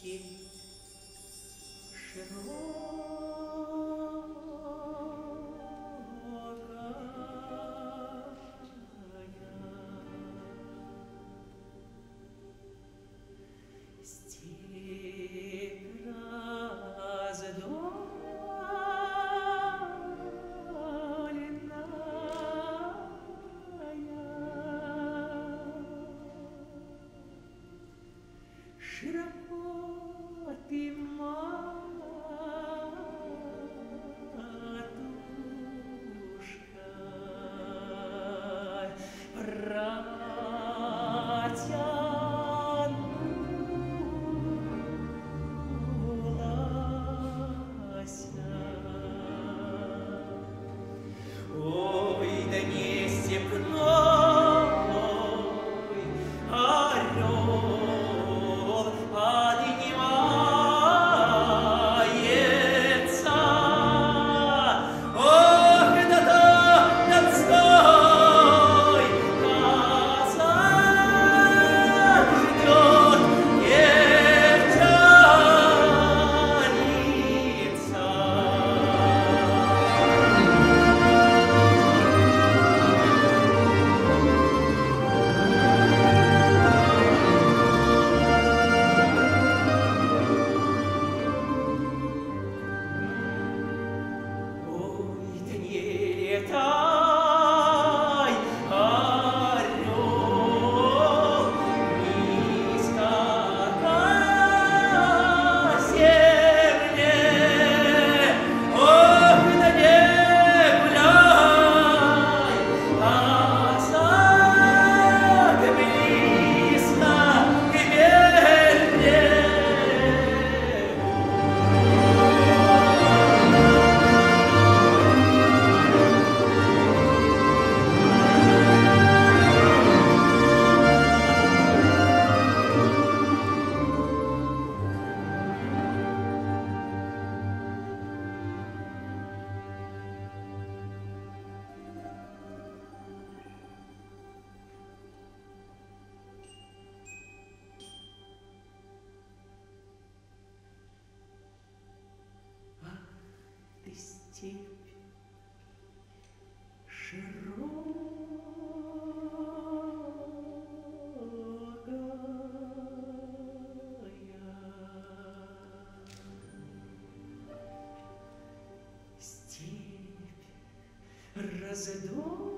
широкая. Степь раздоленная, Широко степь широкая. Степь раздолбая,